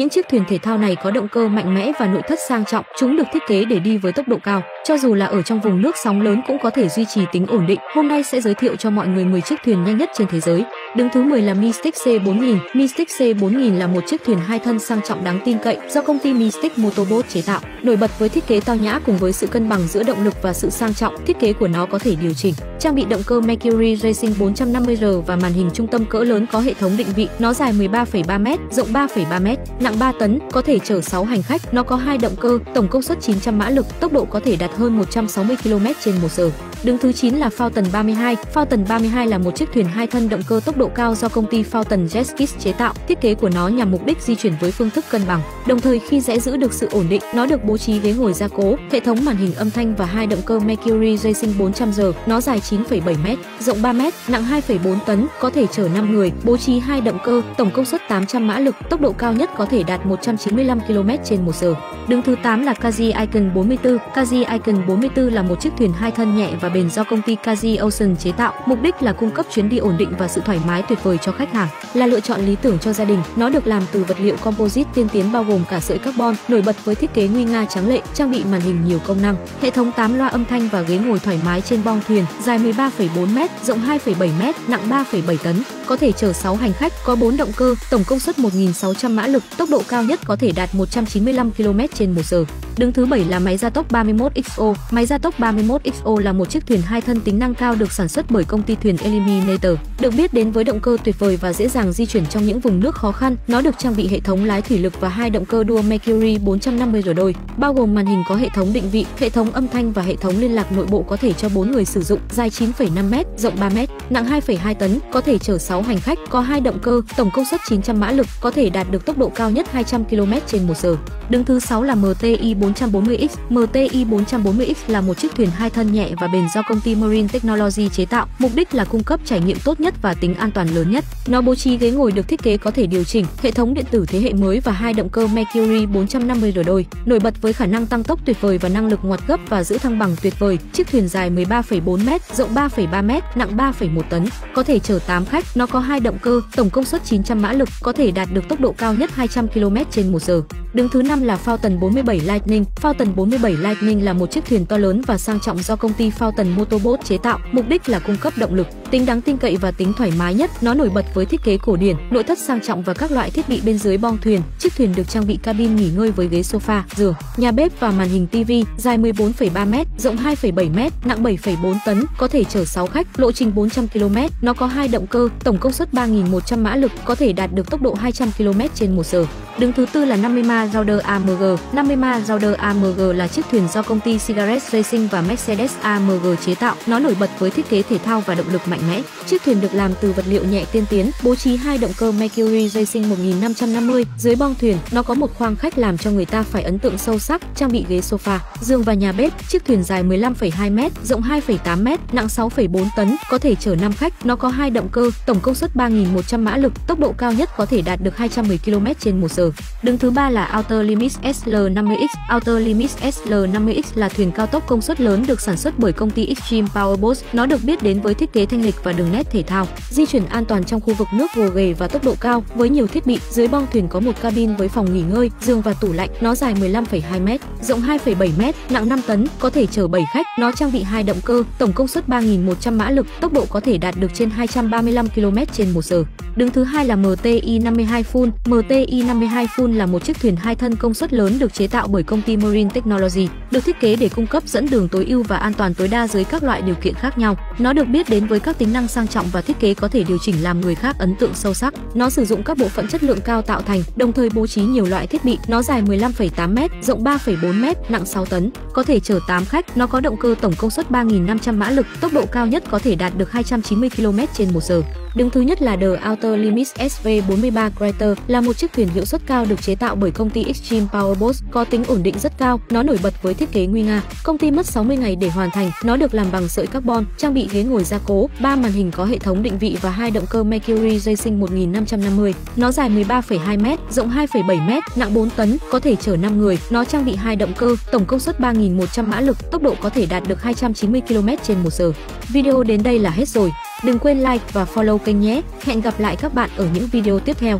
Những chiếc thuyền thể thao này có động cơ mạnh mẽ và nội thất sang trọng, chúng được thiết kế để đi với tốc độ cao. Cho dù là ở trong vùng nước sóng lớn cũng có thể duy trì tính ổn định. Hôm nay sẽ giới thiệu cho mọi người 10 chiếc thuyền nhanh nhất trên thế giới. Đứng thứ 10 là Mystic C4000. Mystic C4000 là một chiếc thuyền hai thân sang trọng đáng tin cậy do công ty Mystic Motorboat chế tạo. Nổi bật với thiết kế tao nhã cùng với sự cân bằng giữa động lực và sự sang trọng, thiết kế của nó có thể điều chỉnh. Trang bị động cơ Mercury Racing 450R và màn hình trung tâm cỡ lớn có hệ thống định vị. Nó dài 13,3m, rộng 3,3m, nặng 3 tấn, có thể chở 6 hành khách. Nó có hai động cơ, tổng công suất 900 mã lực, tốc độ có thể đạt hơn 160 km/h. Đứng thứ 9 là Fountain 32. Fountain 32 là một chiếc thuyền hai thân động cơ tốc độ cao do công ty Fountain Jetskis chế tạo. Thiết kế của nó nhằm mục đích di chuyển với phương thức cân bằng. Đồng thời khi sẽ giữ được sự ổn định, nó được bố trí ghế ngồi gia cố, hệ thống màn hình âm thanh và hai động cơ Mercury Racing 400 giờ. Nó dài 9,7m, rộng 3m, nặng 2,4 tấn, có thể chở 5 người, bố trí hai động cơ, tổng công suất 800 mã lực, tốc độ cao nhất có thể đạt 195 km trên một giờ Đứng thứ 8 là Kazi Icon 44. Kazi Icon 44 là một chiếc thuyền hai thân nhẹ và bền do công ty Kazi Ocean chế tạo, mục đích là cung cấp chuyến đi ổn định và sự thoải mái tuyệt vời cho khách hàng. Là lựa chọn lý tưởng cho gia đình, nó được làm từ vật liệu composite tiên tiến bao gồm cả sợi carbon, nổi bật với thiết kế nguy nga trắng lệ, trang bị màn hình nhiều công năng, hệ thống 8 loa âm thanh và ghế ngồi thoải mái trên bong thuyền, dài 13,4m, rộng 2,7m, nặng 3,7 tấn, có thể chở 6 hành khách, có 4 động cơ, tổng công suất 1.600 mã lực, tốc độ cao nhất có thể đạt 195 km/h. Đứng thứ 7 là máy gia tốc 31XO. Máy gia tốc 31XO là một chiếc thuyền hai thân tính năng cao được sản xuất bởi công ty thuyền Eliminator. Được biết đến với động cơ tuyệt vời và dễ dàng di chuyển trong những vùng nước khó khăn, nó được trang bị hệ thống lái thủy lực và hai động cơ đua Mercury 450 rồi đôi, bao gồm màn hình có hệ thống định vị, hệ thống âm thanh và hệ thống liên lạc nội bộ có thể cho 4 người sử dụng, dài 9,5m, rộng 3m, nặng 2,2 tấn, có thể chở 6 hành khách, có hai động cơ, tổng công suất 900 mã lực, có thể đạt được tốc độ cao nhất 200 km/h. Đứng thứ 6 là MTI 440X. MTI 440X là một chiếc thuyền hai thân nhẹ và bền do công ty Marine Technology chế tạo, mục đích là cung cấp trải nghiệm tốt nhất và tính an toàn lớn nhất. Nó bố trí ghế ngồi được thiết kế có thể điều chỉnh, hệ thống điện tử thế hệ mới và hai động cơ Mercury 450R đôi, nổi bật với khả năng tăng tốc tuyệt vời và năng lực ngoặt gấp và giữ thăng bằng tuyệt vời. Chiếc thuyền dài 13,4m, rộng 3,3m, nặng 3,1 tấn, có thể chở 8 khách. Nó có hai động cơ, tổng công suất 900 mã lực, có thể đạt được tốc độ cao nhất 200 km/h. Đứng thứ 5 là Falcon 47 Lightning. Falcon 47 Lightning là một chiếc thuyền to lớn và sang trọng do công ty Falcon Motorboat chế tạo, mục đích là cung cấp động lực, tính đáng tin cậy và tính thoải mái nhất. Nó nổi bật với thiết kế cổ điển, nội thất sang trọng và các loại thiết bị bên dưới bong thuyền. Chiếc thuyền được trang bị cabin nghỉ ngơi với ghế sofa, giường, nhà bếp và màn hình TV, dài 14,3m, rộng 2,7m, nặng 7,4 tấn, có thể chở 6 khách, lộ trình 400 km. Nó có hai động cơ, tổng công suất 3.100 mã lực, có thể đạt được tốc độ 200 km/h. Đứng thứ tư là 50 ma Rauder AMG. 50 ma Rauder AMG là chiếc thuyền do công ty Cigarette Racing và Mercedes AMG chế tạo. Nó nổi bật với thiết kế thể thao và động lực mạnh mẽ. Chiếc thuyền được làm từ vật liệu nhẹ tiên tiến, bố trí hai động cơ Mercury Racing 1550. Dưới bong thuyền, nó có một khoang khách làm cho người ta phải ấn tượng sâu sắc, trang bị ghế sofa, giường và nhà bếp. Chiếc thuyền dài 15,2m, rộng 2,8m, nặng 6,4 tấn, có thể chở 5 khách. Nó có hai động cơ, tổng công suất 3.100 mã lực, tốc độ cao nhất có thể đạt được 210 km/h. Đứng thứ ba là Outer Limits SL50X. Outer Limits SL50X là thuyền cao tốc công suất lớn được sản xuất bởi công ty Extreme Powerboats. Nó được biết đến với thiết kế thanh lịch và đường nét thể thao, di chuyển an toàn trong khu vực nước gồ ghề và tốc độ cao. Với nhiều thiết bị, dưới bong thuyền có một cabin với phòng nghỉ ngơi, giường và tủ lạnh. Nó dài 15,2m, rộng 2,7m, nặng 5 tấn, có thể chở 7 khách. Nó trang bị hai động cơ, tổng công suất 3.100 mã lực, tốc độ có thể đạt được trên 235 km/h. Đứng thứ hai là MTI 52 Full. MTI 52 Full là một chiếc thuyền hai thân công suất lớn được chế tạo bởi công ty Marine Technology, được thiết kế để cung cấp dẫn đường tối ưu và an toàn tối đa dưới các loại điều kiện khác nhau. Nó được biết đến với các tính năng sang trọng và thiết kế có thể điều chỉnh làm người khác ấn tượng sâu sắc. Nó sử dụng các bộ phận chất lượng cao tạo thành, đồng thời bố trí nhiều loại thiết bị. Nó dài 15,8m, rộng 3,4m, nặng 6 tấn, có thể chở 8 khách. Nó có động cơ tổng công suất 3.500 mã lực, tốc độ cao nhất có thể đạt được 290 km/h. Đứng thứ nhất là The Outer Limits SV43 Greater, là một chiếc thuyền hiệu suất cao được chế tạo bởi công ty Extreme Powerboats, có tính ổn định rất cao, nó nổi bật với thiết kế nguy nga. Công ty mất 60 ngày để hoàn thành, nó được làm bằng sợi carbon, trang bị ghế ngồi gia cố, ba màn hình có hệ thống định vị và hai động cơ Mercury Racing 1550. Nó dài 13,2m, rộng 2,7m, nặng 4 tấn, có thể chở 5 người. Nó trang bị hai động cơ, tổng công suất 3.100 mã lực, tốc độ có thể đạt được 290 km/h. Video đến đây là hết rồi. Đừng quên like và follow kênh nhé. Hẹn gặp lại các bạn ở những video tiếp theo.